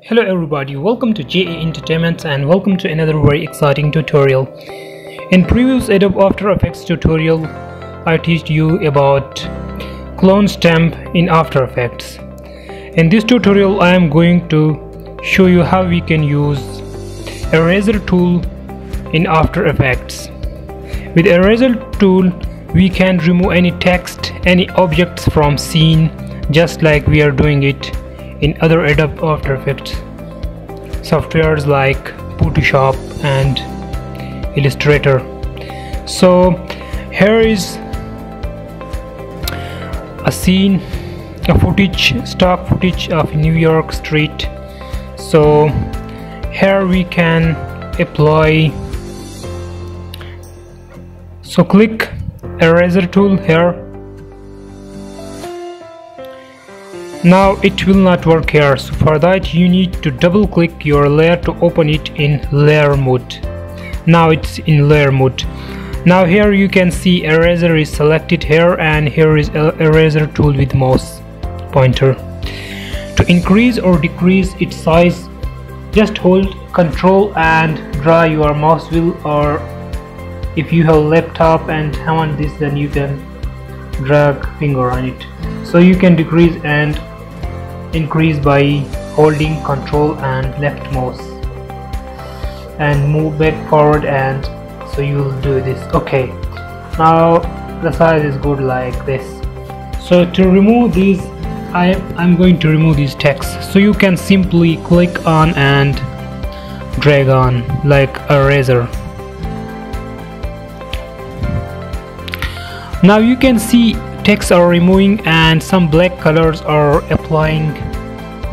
Hello everybody, welcome to JA Entertainment and welcome to another very exciting tutorial. In previous Adobe After Effects tutorial, I teach you about clone stamp in After Effects. In this tutorial, I am going to show you how we can use eraser tool in After Effects. With eraser tool, we can remove any text, any objects from scene just like we are doing it in other Adobe After Effects softwares like Photoshop and Illustrator. So here is a scene, a footage, stock footage of New York Street. So here we can apply. So click eraser tool here now it will not work here. So for that you need to double click your layer to open it in layer mode. Now it's in layer mode. Now here you can see eraser is selected here and here is eraser tool with mouse pointer. To increase or decrease its size just hold control and drag your mouse wheel or if you have laptop and want this then you can drag finger on it. So you can decrease and increase by holding control and left mouse. And move back forward and so you will do this. Okay. Now the size is good like this. So to remove these I, I'm going to remove these text. So you can simply click on and drag on like a razor. Now you can see text are removing and some black colors are applying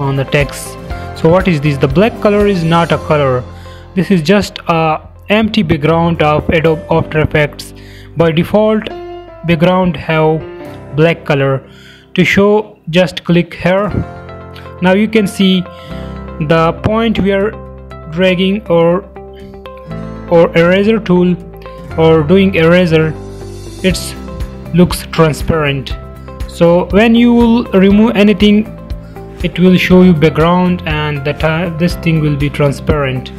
on the text. So what is this? The black color is not a color. This is just a empty background of Adobe After Effects. By default background have black color. To show just click here. Now you can see the point we are dragging or or eraser tool or doing eraser. It's looks transparent. So when you will remove anything it will show you background and that this thing will be transparent.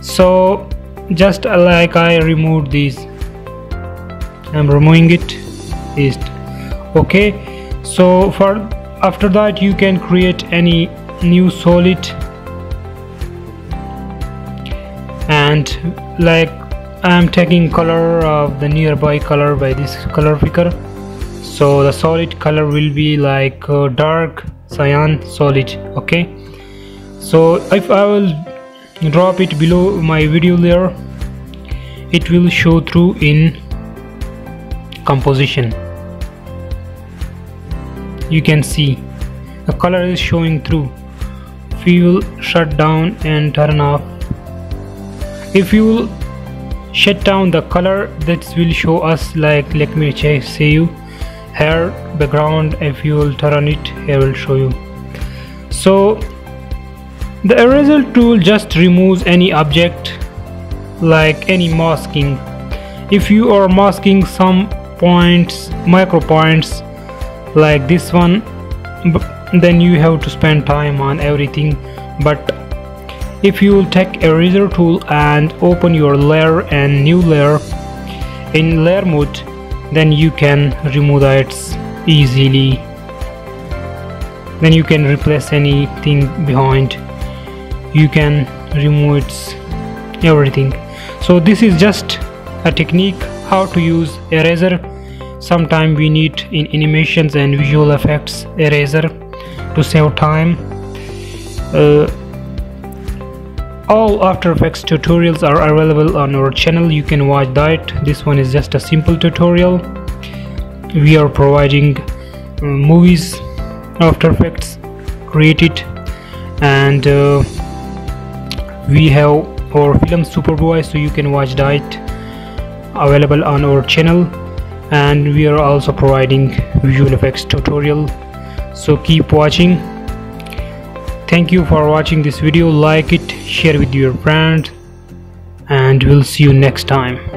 So just uh, like I removed these I'm removing it is okay? So for after that you can create any new solid. And like I'm taking color of the nearby color by this color picker. So the solid color will be like uh, dark cyan solid okay? So if I will drop it below my video layer it will show through in composition. You can see. The color is showing through. If you will shut down and turn off. If you will shut down the color that will show us like let me check see you. Here background if you will turn on it here will show you. So the eraser tool just removes any object like any masking. If you are masking some points micro points like this one then you have to spend time on everything. But if you will take a eraser tool and open your layer and new layer in layer mode then you can remove that easily. Then you can replace anything behind. You can remove everything. So this is just a technique how to use eraser sometime we need in animations and visual effects eraser to save time. Uh, all after effects tutorials are available on our channel. You can watch that. This one is just a simple tutorial. We are providing uh, movies after effects created and uh, we have our film supervised so you can watch that. Available on our channel. And we are also providing visual effects tutorial. So keep watching thank you for watching this video. Like it share with your friends and we'll see you next time